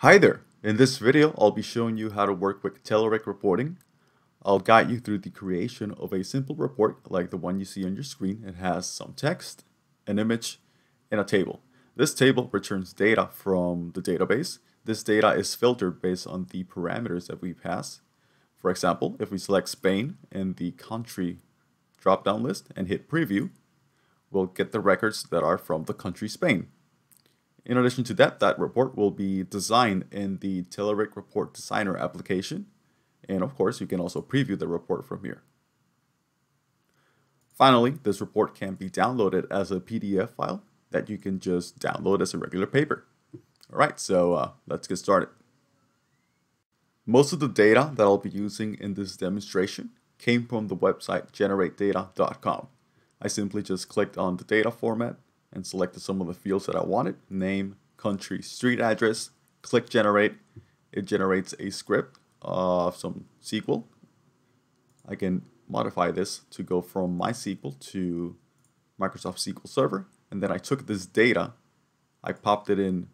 Hi there! In this video, I'll be showing you how to work with Telerik reporting. I'll guide you through the creation of a simple report like the one you see on your screen. It has some text, an image, and a table. This table returns data from the database. This data is filtered based on the parameters that we pass. For example, if we select Spain in the country drop-down list and hit preview, we'll get the records that are from the country Spain. In addition to that, that report will be designed in the Telerik Report Designer application. And of course, you can also preview the report from here. Finally, this report can be downloaded as a PDF file that you can just download as a regular paper. All right, so uh, let's get started. Most of the data that I'll be using in this demonstration came from the website generatedata.com. I simply just clicked on the data format and selected some of the fields that I wanted, name, country, street address, click generate. It generates a script of some SQL. I can modify this to go from MySQL to Microsoft SQL Server. And then I took this data, I popped it in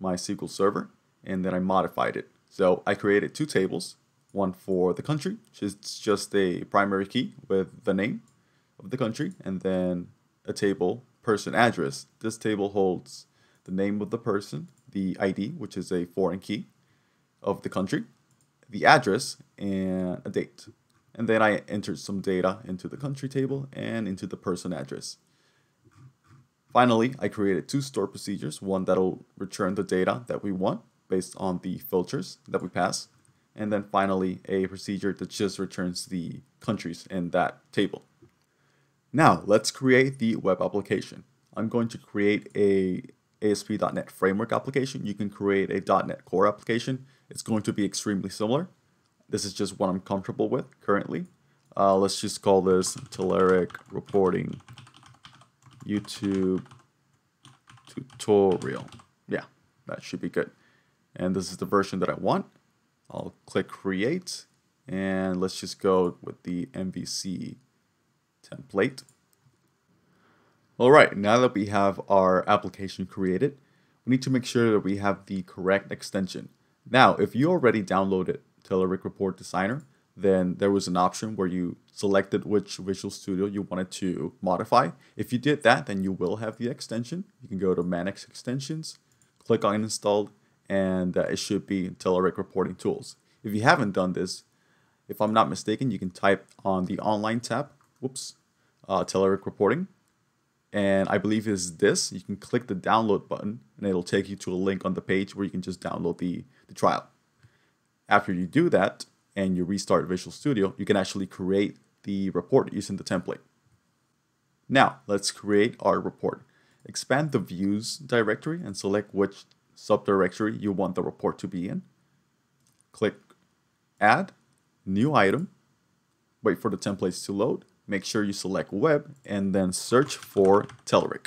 MySQL Server, and then I modified it. So I created two tables, one for the country, which is just a primary key with the name of the country, and then a table person address. This table holds the name of the person, the ID, which is a foreign key of the country, the address, and a date. And then I entered some data into the country table and into the person address. Finally, I created two store procedures, one that'll return the data that we want based on the filters that we pass, and then finally a procedure that just returns the countries in that table. Now, let's create the web application. I'm going to create a ASP.NET Framework application. You can create a .NET Core application. It's going to be extremely similar. This is just what I'm comfortable with currently. Uh, let's just call this Telerik Reporting YouTube Tutorial. Yeah, that should be good. And this is the version that I want. I'll click Create, and let's just go with the MVC template. All right, now that we have our application created, we need to make sure that we have the correct extension. Now, if you already downloaded Telerik Report Designer, then there was an option where you selected which Visual Studio you wanted to modify. If you did that, then you will have the extension. You can go to Manage Extensions, click on Installed, and uh, it should be Telerik Reporting Tools. If you haven't done this, if I'm not mistaken, you can type on the Online tab, whoops, uh, Telerik Reporting, and I believe is this. You can click the download button and it'll take you to a link on the page where you can just download the, the trial. After you do that and you restart Visual Studio, you can actually create the report using the template. Now, let's create our report. Expand the views directory and select which subdirectory you want the report to be in. Click add, new item, wait for the templates to load, make sure you select web and then search for Telerik.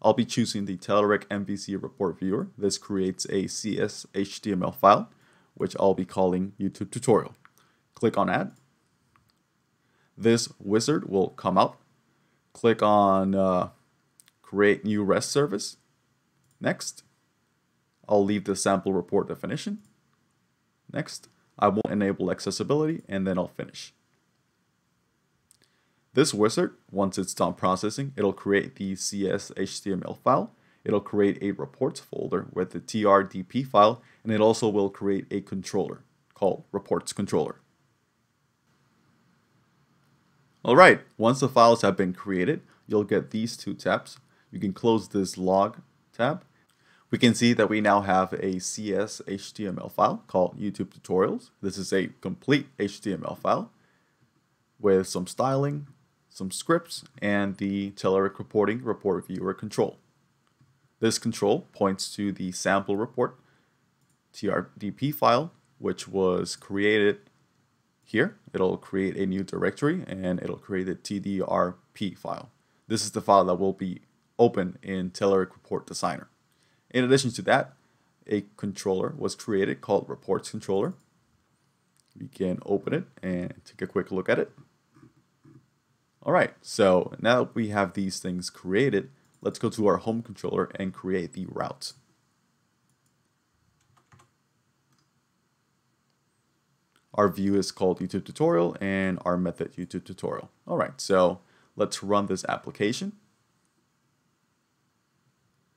I'll be choosing the Telerik MVC report viewer. This creates a CS HTML file, which I'll be calling YouTube tutorial. Click on add. This wizard will come up. Click on uh, create new REST service. Next. I'll leave the sample report definition. Next. I will enable accessibility and then I'll finish. This wizard, once it's done processing, it'll create the CSHTML file. It'll create a reports folder with the TRDP file, and it also will create a controller called reports controller. Alright, once the files have been created, you'll get these two tabs. You can close this log tab. We can see that we now have a CS HTML file called YouTube tutorials. This is a complete HTML file with some styling, some scripts, and the Telerik reporting report viewer control. This control points to the sample report TRDP file, which was created here. It'll create a new directory and it'll create a TDRP file. This is the file that will be open in Telerik Report Designer. In addition to that, a controller was created called Reports Controller. We can open it and take a quick look at it. All right, so now that we have these things created, let's go to our home controller and create the route. Our view is called YouTube tutorial and our method YouTube tutorial. All right, so let's run this application.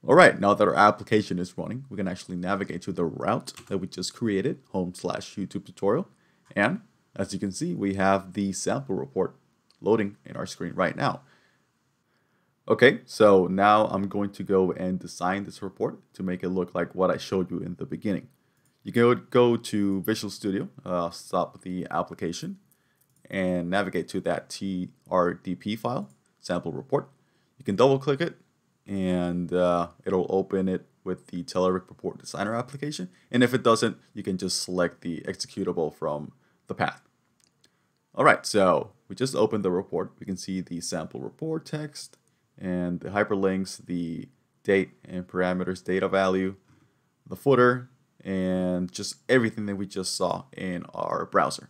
All right, now that our application is running, we can actually navigate to the route that we just created, home slash YouTube tutorial. And as you can see, we have the sample report loading in our screen right now. Okay, so now I'm going to go and design this report to make it look like what I showed you in the beginning. You can go to Visual Studio, uh, stop the application, and navigate to that TRDP file, sample report. You can double click it and uh, it'll open it with the Telerik Report Designer application. And if it doesn't, you can just select the executable from the path. All right, so we just opened the report. We can see the sample report text and the hyperlinks, the date and parameters data value, the footer, and just everything that we just saw in our browser.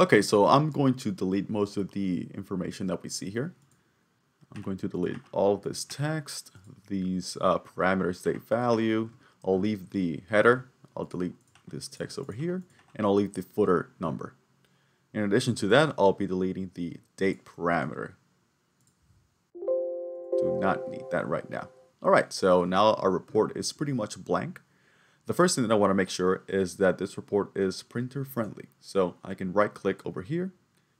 Okay, so I'm going to delete most of the information that we see here. I'm going to delete all this text, these uh, parameters state value. I'll leave the header. I'll delete this text over here, and I'll leave the footer number. In addition to that, I'll be deleting the date parameter. Do not need that right now. All right, so now our report is pretty much blank. The first thing that I want to make sure is that this report is printer friendly. So I can right click over here,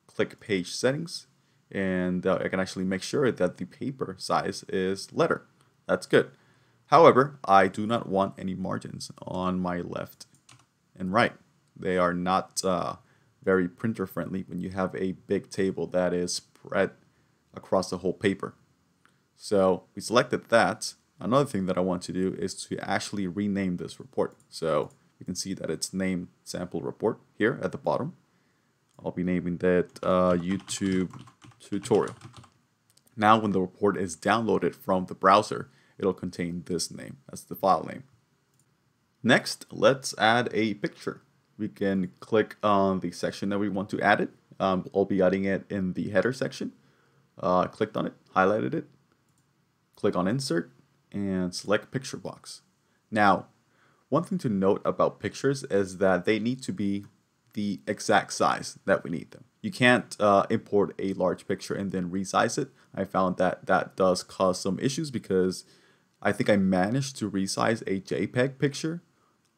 click page settings, and uh, I can actually make sure that the paper size is letter. That's good. However, I do not want any margins on my left and right. They are not uh, very printer friendly when you have a big table that is spread across the whole paper. So we selected that. Another thing that I want to do is to actually rename this report. So you can see that it's named sample report here at the bottom. I'll be naming that uh, YouTube tutorial. Now when the report is downloaded from the browser, it'll contain this name as the file name. Next, let's add a picture. We can click on the section that we want to add it. Um, I'll be adding it in the header section. Uh, clicked on it, highlighted it, click on insert, and select picture box. Now, one thing to note about pictures is that they need to be the exact size that we need them. You can't uh, import a large picture and then resize it. I found that that does cause some issues because I think I managed to resize a JPEG picture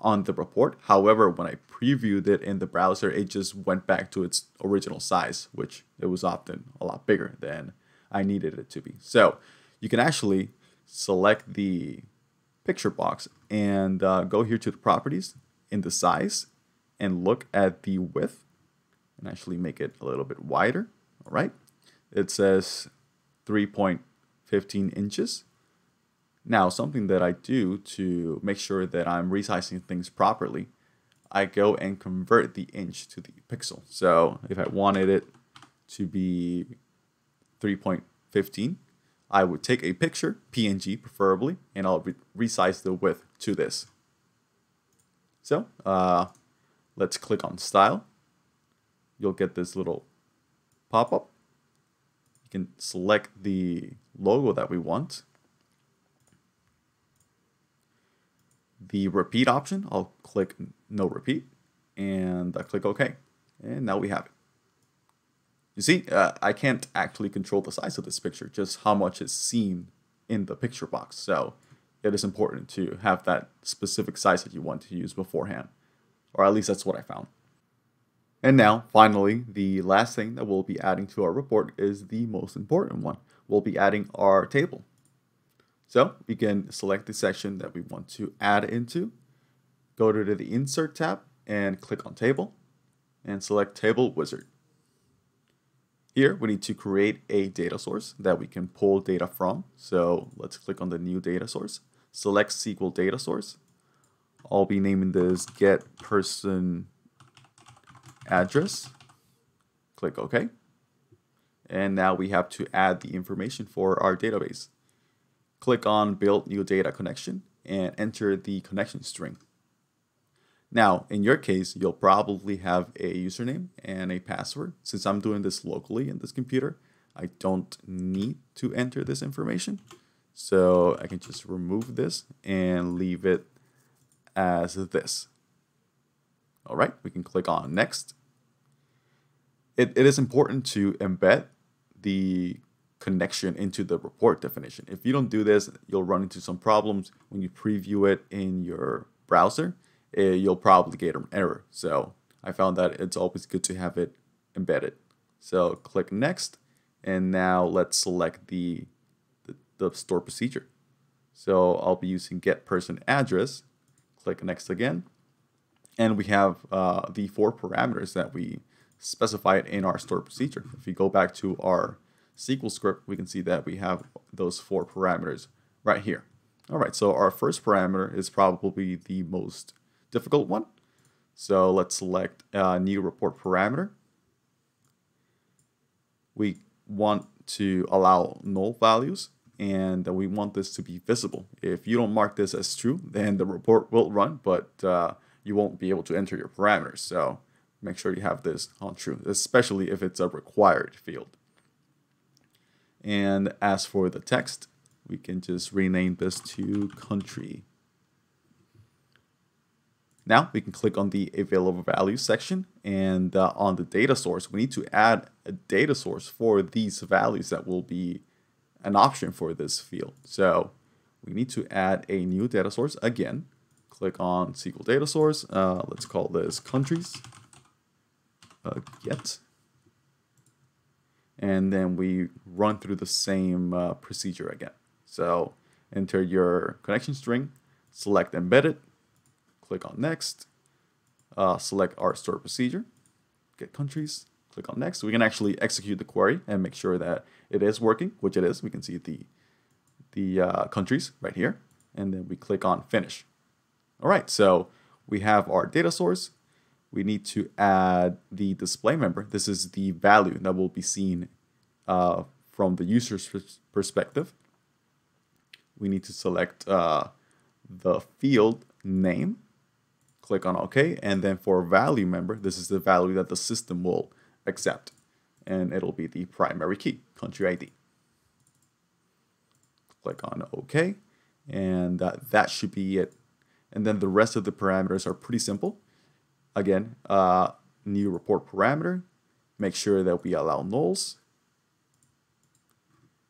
on the report. However, when I previewed it in the browser, it just went back to its original size, which it was often a lot bigger than I needed it to be. So you can actually select the picture box and uh, go here to the properties in the size and look at the width and actually make it a little bit wider. All right. It says 3.15 inches. Now, something that I do to make sure that I'm resizing things properly, I go and convert the inch to the pixel. So if I wanted it to be 3.15, I would take a picture, PNG preferably, and I'll re resize the width to this. So uh, let's click on style. You'll get this little pop-up. You can select the logo that we want. The repeat option, I'll click no repeat and I click OK. And now we have it. You see, uh, I can't actually control the size of this picture, just how much is seen in the picture box. So it is important to have that specific size that you want to use beforehand. Or at least that's what I found. And now, finally, the last thing that we'll be adding to our report is the most important one. We'll be adding our table. So we can select the section that we want to add into, go to the Insert tab and click on Table, and select Table Wizard. Here, we need to create a data source that we can pull data from. So let's click on the new data source, select SQL data source. I'll be naming this get person address. Click OK. And now we have to add the information for our database. Click on build new data connection and enter the connection string. Now, in your case, you'll probably have a username and a password. Since I'm doing this locally in this computer, I don't need to enter this information. So I can just remove this and leave it as this. All right, we can click on next. It, it is important to embed the connection into the report definition. If you don't do this, you'll run into some problems when you preview it in your browser. Eh, you'll probably get an error. So I found that it's always good to have it embedded. So click next, and now let's select the, the, the store procedure. So I'll be using get person address. Click next again. And we have uh, the four parameters that we specified in our store procedure. If we go back to our SQL script, we can see that we have those four parameters right here. All right, so our first parameter is probably the most difficult one. So let's select a new report parameter. We want to allow null values and we want this to be visible. If you don't mark this as true, then the report will run, but uh, you won't be able to enter your parameters. So make sure you have this on true, especially if it's a required field. And as for the text, we can just rename this to country. Now we can click on the available values section and uh, on the data source, we need to add a data source for these values that will be an option for this field. So we need to add a new data source again. Click on SQL data source. Uh, let's call this countries. Uh, get. And then we run through the same uh, procedure again. So enter your connection string, select embedded, click on next, uh, select our store procedure, get countries, click on next. We can actually execute the query and make sure that it is working, which it is. We can see the, the uh, countries right here, and then we click on finish. All right, so we have our data source. We need to add the display member. This is the value that will be seen uh, from the user's perspective. We need to select uh, the field name, click on OK, and then for value member, this is the value that the system will accept. And it'll be the primary key, country ID. Click on OK, and that, that should be it. And then the rest of the parameters are pretty simple. Again, uh, new report parameter, make sure that we allow nulls,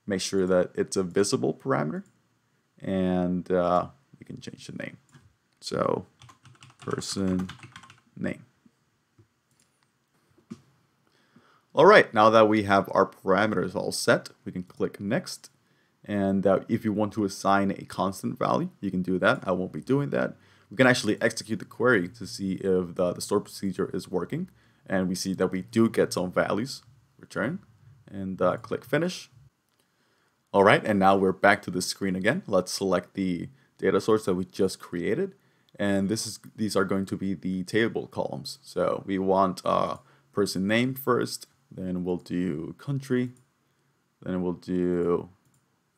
make sure that it's a visible parameter, and uh, we can change the name. So person name. All right, now that we have our parameters all set, we can click next. And uh, if you want to assign a constant value, you can do that. I won't be doing that. We can actually execute the query to see if the, the store procedure is working. And we see that we do get some values return and uh, click finish. All right, and now we're back to the screen again. Let's select the data source that we just created. And this is these are going to be the table columns. So we want uh, person name first, then we'll do country. Then we'll do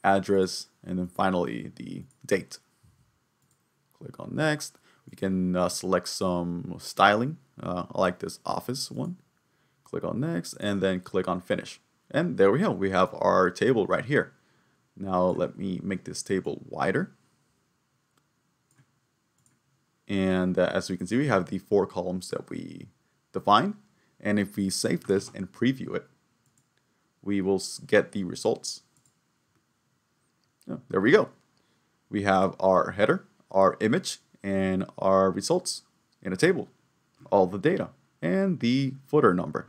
address. And then finally the date. Click on next. We can uh, select some styling. Uh, I like this office one. Click on next and then click on finish. And there we go. We have our table right here. Now let me make this table wider. And uh, as we can see, we have the four columns that we defined. And if we save this and preview it, we will get the results. Oh, there we go. We have our header, our image, and our results in a table. All the data and the footer number.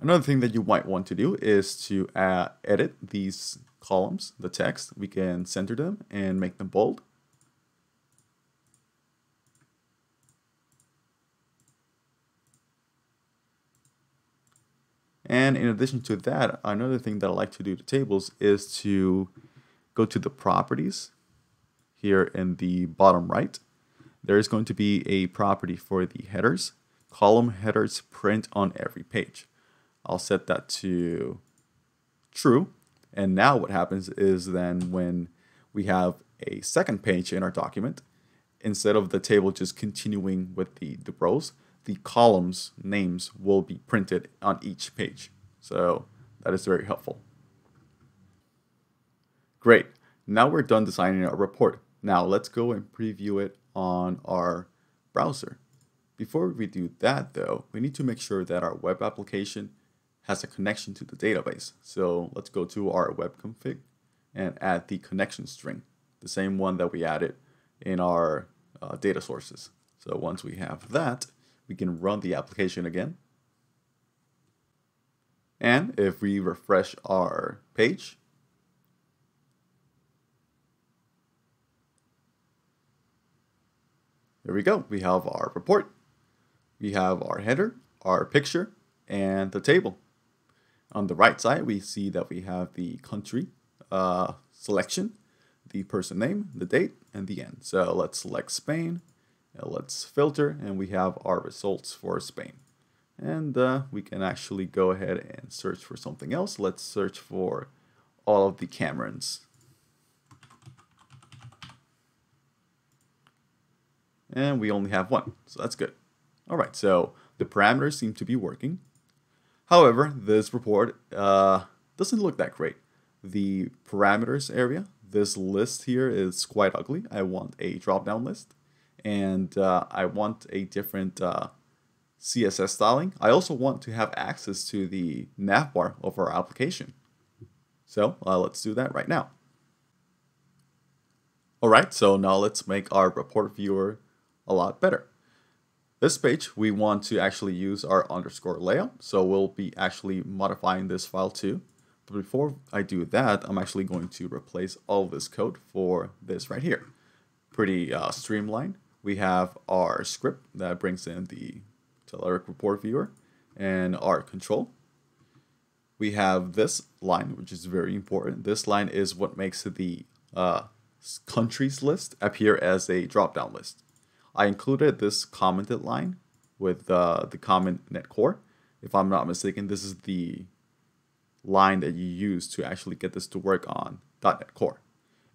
Another thing that you might want to do is to uh, edit these columns, the text. We can center them and make them bold. And in addition to that, another thing that I like to do to tables is to go to the properties here in the bottom right. There is going to be a property for the headers, column headers print on every page. I'll set that to true. And now what happens is then when we have a second page in our document, instead of the table just continuing with the, the rows, the columns names will be printed on each page. So that is very helpful. Great. Now we're done designing our report. Now let's go and preview it on our browser. Before we do that though, we need to make sure that our web application has a connection to the database. So let's go to our web config and add the connection string, the same one that we added in our uh, data sources. So once we have that, we can run the application again. And if we refresh our page, there we go. We have our report. We have our header, our picture, and the table. On the right side, we see that we have the country uh, selection, the person name, the date, and the end. So let's select Spain. Let's filter, and we have our results for Spain. And uh, we can actually go ahead and search for something else. Let's search for all of the Camerons. And we only have one, so that's good. All right, so the parameters seem to be working. However, this report uh, doesn't look that great. The parameters area, this list here is quite ugly. I want a drop-down list, and uh, I want a different uh, CSS styling. I also want to have access to the navbar of our application. So uh, let's do that right now. All right, so now let's make our report viewer a lot better. This page, we want to actually use our underscore layout. So we'll be actually modifying this file too. But before I do that, I'm actually going to replace all this code for this right here. Pretty uh, streamlined. We have our script that brings in the Telerik report viewer and our control. We have this line, which is very important. This line is what makes the uh, countries list appear as a drop-down list. I included this commented line with uh, the comment net core. If I'm not mistaken, this is the line that you use to actually get this to work on .NET Core.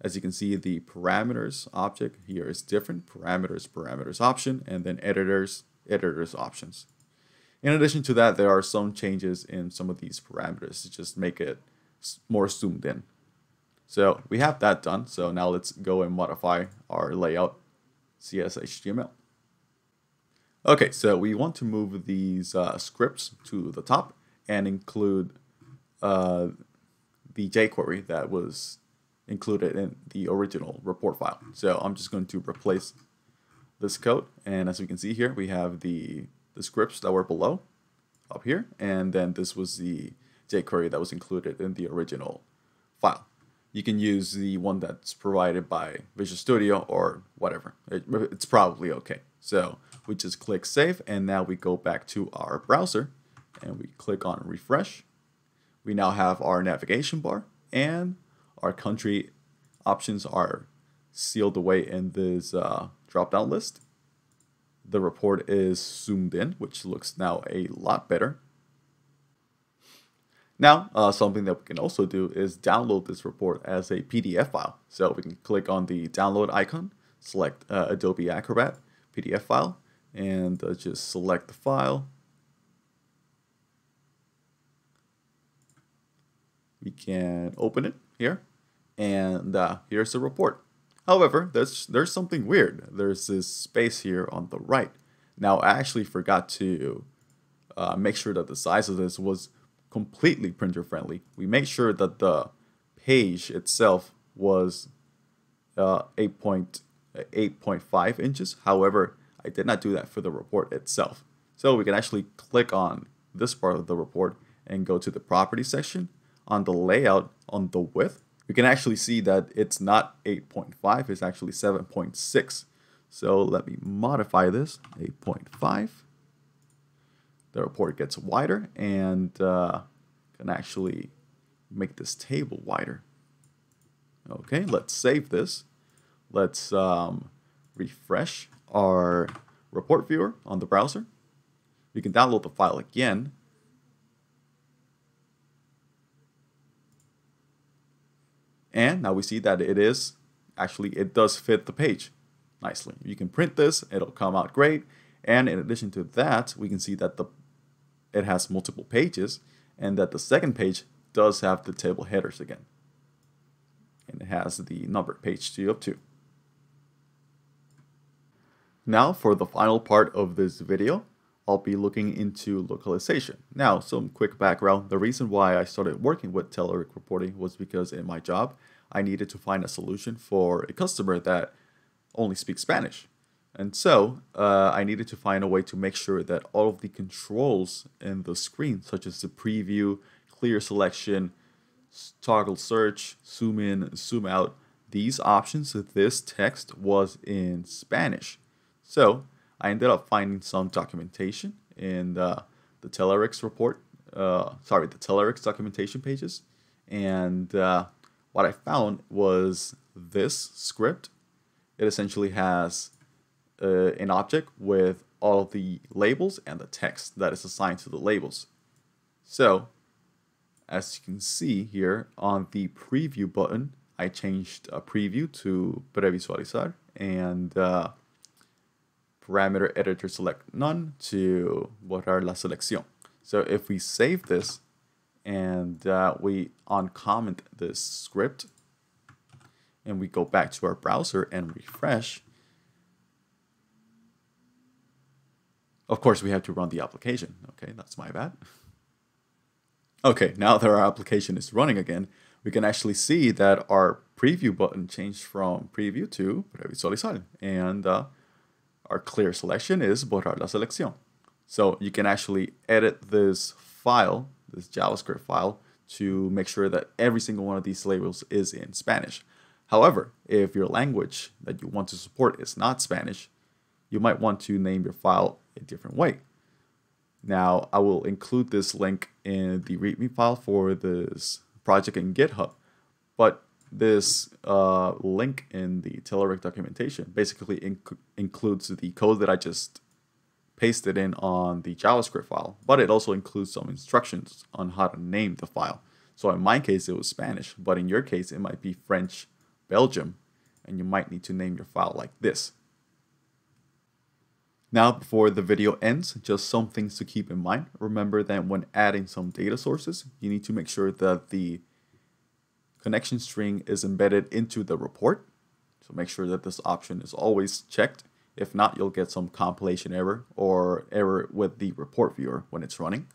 As you can see, the parameters object here is different. Parameters, parameters option, and then editors, editors options. In addition to that, there are some changes in some of these parameters to just make it more zoomed in. So we have that done. So now let's go and modify our layout CSHTML. Okay, so we want to move these uh, scripts to the top and include uh, the jQuery that was included in the original report file. So I'm just going to replace this code. And as we can see here, we have the, the scripts that were below up here. And then this was the jQuery that was included in the original file you can use the one that's provided by Visual Studio or whatever. It, it's probably okay. So we just click save and now we go back to our browser and we click on refresh. We now have our navigation bar and our country options are sealed away in this uh, drop-down list. The report is zoomed in, which looks now a lot better. Now, uh, something that we can also do is download this report as a PDF file. So we can click on the download icon, select uh, Adobe Acrobat PDF file, and uh, just select the file. We can open it here, and uh, here's the report. However, there's, there's something weird. There's this space here on the right. Now, I actually forgot to uh, make sure that the size of this was completely printer friendly. We make sure that the page itself was uh, 8.8.5 inches. However, I did not do that for the report itself. So we can actually click on this part of the report and go to the property section. On the layout, on the width, we can actually see that it's not 8.5, it's actually 7.6. So let me modify this, 8.5 the report gets wider and uh, can actually make this table wider. Okay, let's save this. Let's um, refresh our report viewer on the browser. We can download the file again. And now we see that it is, actually it does fit the page nicely. You can print this, it'll come out great. And in addition to that, we can see that the it has multiple pages and that the second page does have the table headers again. And it has the numbered page 2 of 2. Now for the final part of this video, I'll be looking into localization. Now, some quick background. The reason why I started working with Telerik reporting was because in my job, I needed to find a solution for a customer that only speaks Spanish. And so uh, I needed to find a way to make sure that all of the controls in the screen, such as the preview, clear selection, toggle search, zoom in, zoom out, these options, this text was in Spanish. So I ended up finding some documentation in the Telerik's report, uh, sorry, the Telerik's documentation pages. And uh, what I found was this script. It essentially has uh, an object with all the labels and the text that is assigned to the labels. So, as you can see here on the preview button, I changed a preview to previsualizar and uh, parameter editor select none to borrar la selección. So if we save this and uh, we uncomment this script and we go back to our browser and refresh, of course we have to run the application. Okay, that's my bad. Okay, now that our application is running again, we can actually see that our preview button changed from preview to previsualizar. And uh, our clear selection is borrar la selección. So you can actually edit this file, this JavaScript file, to make sure that every single one of these labels is in Spanish. However, if your language that you want to support is not Spanish, you might want to name your file a different way. Now, I will include this link in the README file for this project in GitHub, but this uh, link in the Telerik documentation basically inc includes the code that I just pasted in on the JavaScript file, but it also includes some instructions on how to name the file. So in my case, it was Spanish, but in your case, it might be French, Belgium, and you might need to name your file like this. Now, before the video ends, just some things to keep in mind. Remember that when adding some data sources, you need to make sure that the connection string is embedded into the report. So make sure that this option is always checked. If not, you'll get some compilation error or error with the report viewer when it's running.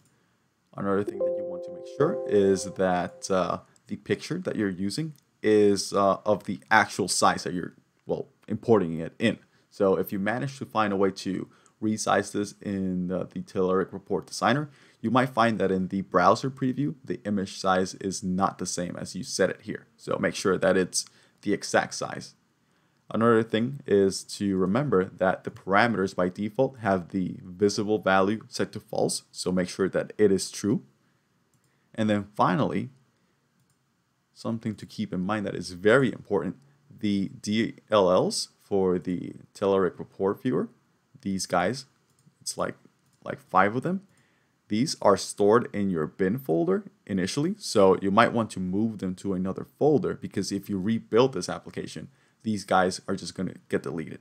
Another thing that you want to make sure is that uh, the picture that you're using is uh, of the actual size that you're, well, importing it in. So if you manage to find a way to resize this in uh, the Telerik report designer, you might find that in the browser preview, the image size is not the same as you set it here. So make sure that it's the exact size. Another thing is to remember that the parameters by default have the visible value set to false, so make sure that it is true. And then finally, something to keep in mind that is very important, the DLLs for the Telerik report viewer, these guys, it's like like five of them, these are stored in your bin folder initially, so you might want to move them to another folder because if you rebuild this application, these guys are just going to get deleted.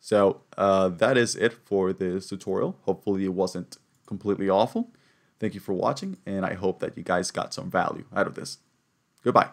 So uh, that is it for this tutorial. Hopefully it wasn't completely awful. Thank you for watching, and I hope that you guys got some value out of this. Goodbye.